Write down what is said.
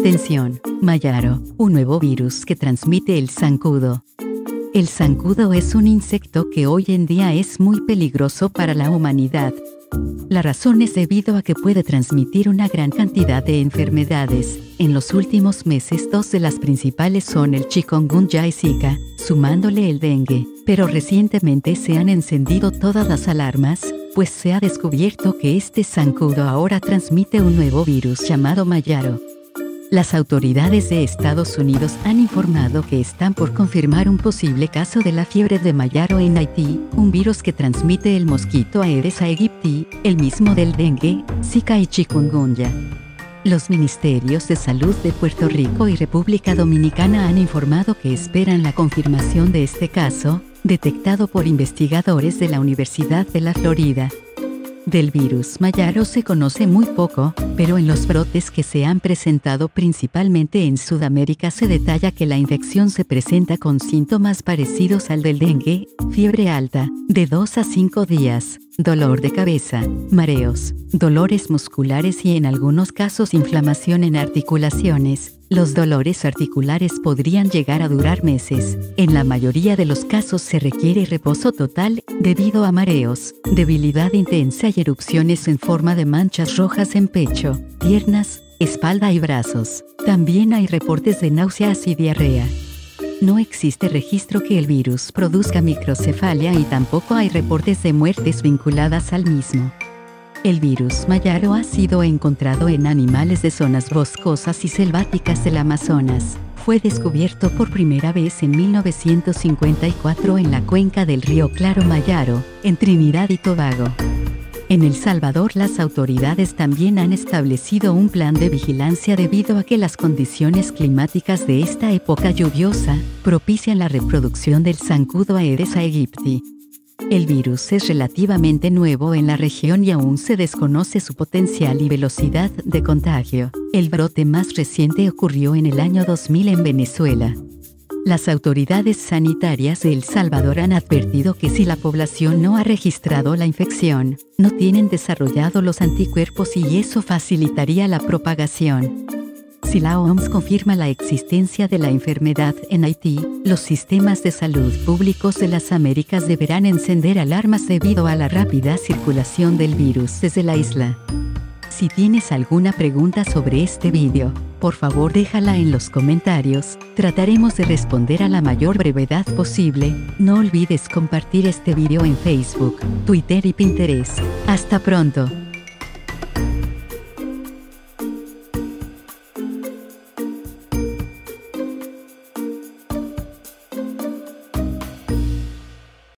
Atención, Mayaro, un nuevo virus que transmite el zancudo. El zancudo es un insecto que hoy en día es muy peligroso para la humanidad. La razón es debido a que puede transmitir una gran cantidad de enfermedades. En los últimos meses dos de las principales son el chikungunya y Zika, sumándole el dengue, pero recientemente se han encendido todas las alarmas, pues se ha descubierto que este zancudo ahora transmite un nuevo virus llamado Mayaro. Las autoridades de Estados Unidos han informado que están por confirmar un posible caso de la fiebre de Mayaro en Haití, un virus que transmite el mosquito Aedes aegypti, el mismo del dengue, Zika y chikungunya. Los ministerios de salud de Puerto Rico y República Dominicana han informado que esperan la confirmación de este caso, detectado por investigadores de la Universidad de la Florida. Del virus. Mayaro se conoce muy poco, pero en los brotes que se han presentado principalmente en Sudamérica se detalla que la infección se presenta con síntomas parecidos al del dengue, fiebre alta, de 2 a 5 días, dolor de cabeza, mareos, dolores musculares y en algunos casos inflamación en articulaciones. Los dolores articulares podrían llegar a durar meses. En la mayoría de los casos se requiere reposo total debido a mareos, debilidad intensa y erupciones en forma de manchas rojas en pecho, piernas, espalda y brazos. También hay reportes de náuseas y diarrea. No existe registro que el virus produzca microcefalia y tampoco hay reportes de muertes vinculadas al mismo. El virus Mayaro ha sido encontrado en animales de zonas boscosas y selváticas del Amazonas. Fue descubierto por primera vez en 1954 en la cuenca del río Claro Mayaro, en Trinidad y Tobago. En El Salvador las autoridades también han establecido un plan de vigilancia debido a que las condiciones climáticas de esta época lluviosa propician la reproducción del zancudo Aedes aegypti. El virus es relativamente nuevo en la región y aún se desconoce su potencial y velocidad de contagio. El brote más reciente ocurrió en el año 2000 en Venezuela. Las autoridades sanitarias de El Salvador han advertido que si la población no ha registrado la infección, no tienen desarrollado los anticuerpos y eso facilitaría la propagación. Si la OMS confirma la existencia de la enfermedad en Haití, los sistemas de salud públicos de las Américas deberán encender alarmas debido a la rápida circulación del virus desde la isla. Si tienes alguna pregunta sobre este vídeo, por favor déjala en los comentarios, trataremos de responder a la mayor brevedad posible, no olvides compartir este vídeo en Facebook, Twitter y Pinterest. Hasta pronto.